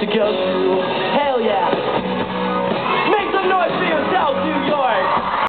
to go through.